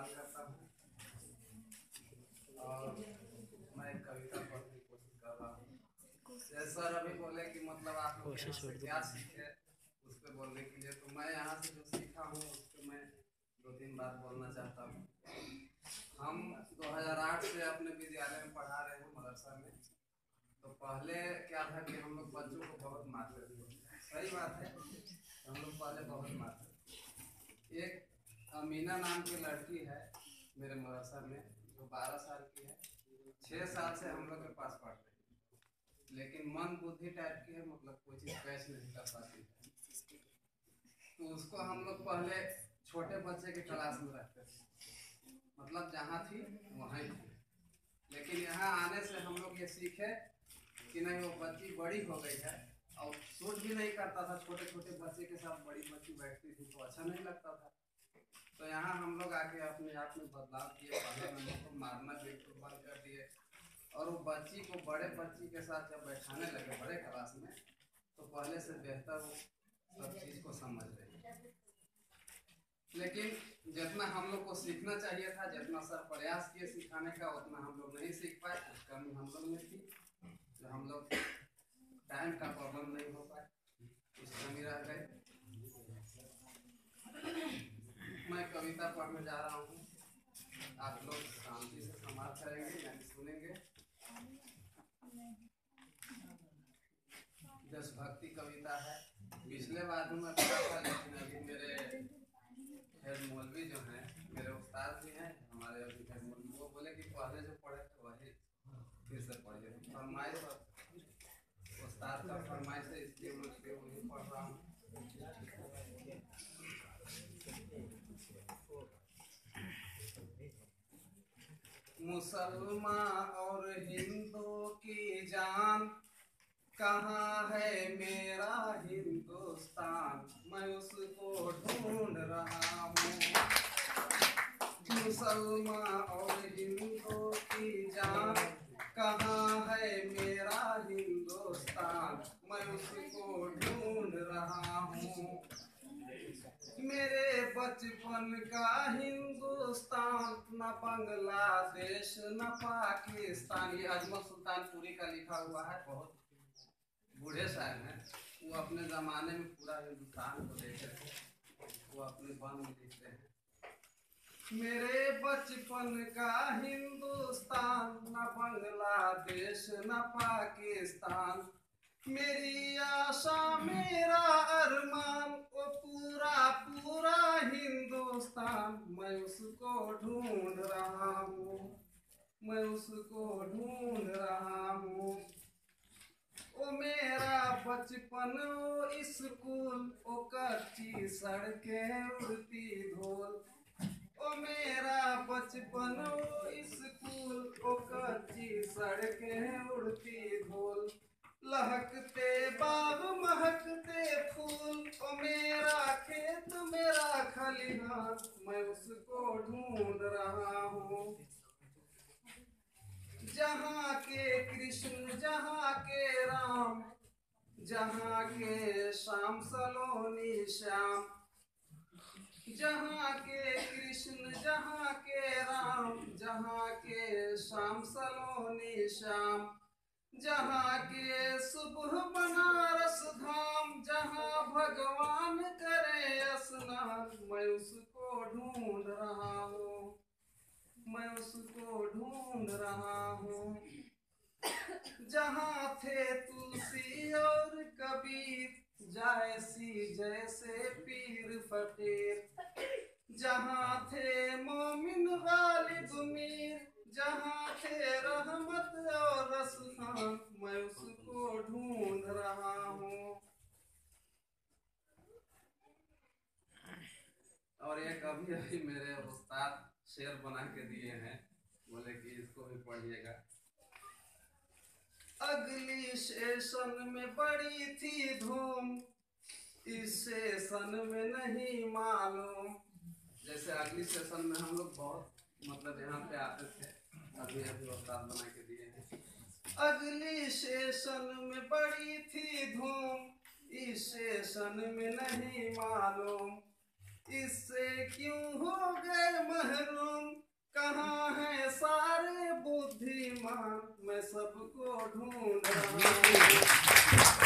सवाल करता हूँ और मैं कविता पढ़ने की कोशिश कर रहा हूँ सर अभी बोले कि मतलब आप क्या सीखे उस पर बोलने के लिए तो मैं यहाँ से जो सीखा हूँ उस मैं दो तीन बात बोलना चाहता हूँ हम 2008 से अपने विद्यालय में पढ़ा रहे हैं मदरसा में तो पहले क्या था कि हम लोग बच्चों को बहुत मारते थे। सही बात है। हम लोग पहले बहुत मारते अमीना नाम की लड़की है मेरे मदरसा में, जो बारह साल की है। छः साल से हम लोग के पास पढ़ रही लेकिन मन बुद्धि टाइप की है मतलब कोई चीज़ कैच नहीं कर पाती है। तो उसको हम लोग पहले छोटे बच्चे की क्लास में रखते थे। मतलब जहाँ थी, वहीं थी। लेकिन यहाँ आने से हम लोग ये सीखे कि नहीं, वो बच्ची बड़ी हो गई है। और सोच भी नहीं करता था छोटे छोटे बच्चे के साथ बड़ी बच्ची बैठती थी तो अच्छा नहीं लगता था। तो यहाँ हम लोग आके अपने आप में बदलाव किए पहले नंबर को मारना बिल्कुल बंद कर दिए। और वो बच्ची को, बड़े बच्ची के साथ जब बैठाने लगे, बड़े क्लास में तो पहले से बेहतर वो सब चीज़ को समझ रही लेकिन जितना हम लोग को सीखना चाहिए था, जितना सर प्रयास किए सिखाने का, उतना हम लोग नहीं सीख पाए, कुछ कमी हम लोग में थी, जो हम लोग टाइम का प्रॉब्लम नहीं हो पाए कुछ कमी रह गए मैं कविता पढ़ने जा रहा हूँ आप लोग शांति से समाप्त करेंगे यानी सुनेंगे देशभक्ति कविता है। पिछले बार में पढ़ा था, लेकिन अभी मेरे हेड मौलवी जो हैं, मेरे उस्ताद भी हैं, हमारे अभी हेड मौलवी वो बोले कि पहले जो पढ़े थे वही फिर से पढ़िए। फरमाइश उस्ताद का फरमाइश है, इसलिए मैं वही पढ़ रहा हूँ। मुसलमान और हिंदू की जान कहाँ है मेरा हिंदुस्तान? मैं उसको ढूंढ रहा हूँ। मुसलमान और हिंदू की जान कहाँ है मेरा हिंदुस्तान? मैं उसको ढूंढ रहा हूँ। मेरे बचपन का हिंदुस्तान, न बांग्लादेश, न पाकिस्तान। ये अजमल सुल्तानपुरी का लिखा हुआ है, बहुत बूढ़े साहब हैं, वो अपने ज़माने में पूरा हिंदुस्तान को देखे थे, वो अपने बन में लिखते हैं। मेरे बचपन का हिंदुस्तान, न बांग्लादेश, न पाकिस्तान। मेरी आशा, मेरा अरमान, वो पूरा पूरा हिंदुस्तान। मैं उसको ढूंढ रहा हूँ, मैं उसको ढूंढ रहा हूँ। बचपन स्कूल ओ कच्ची सड़कें उड़ती धोल ओ मेरा बचपन स्कूल ओ कच्ची सड़कें उड़ती धोल लहकते बाग, महकते फूल। ओ मेरा खेत, मेरा खलिहान, मैं उसको ढूंढ रहा हूँ। जहाँ के कृष्ण, जहाँ के राम जहाँ के श्याम सलोनी श्याम जहाँ के कृष्ण जहाँ के राम जहाँ के श्याम सलोनी श्याम जहाँ के सुबह बनारस धाम, जहाँ भगवान करे स्नान, मैं उसको ढूंढ रहा हूँ, मैं उसको ढूंढ रहा हूँ। जहाँ थे तुलसी और कबीर, जैसी जैसे पीर फकीर। जहाँ थे मोमिन गालिब मीर जहाँ थे रहमत और रसखान मैं उसको ढूंढ रहा हूँ। और एक अभी अभी मेरे उस्ताद शेर बना के दिए हैं, बोले कि इसको भी पढ़िएगा। अगली सेशन में बड़ी थी धूम, इस सेशन में नहीं मालूम। जैसे अगली सेशन में हम लोग बहुत मतलब यहाँ पे आते थे, अभी अभी उस्ताद बना के दिए अगली सेशन में बड़ी थी धूम, इस सेशन में नहीं मालूम। इससे क्यों हो गए महरूम? कहाँ है सारे बुद्धिमान? मैं सबको ढूंढ रहा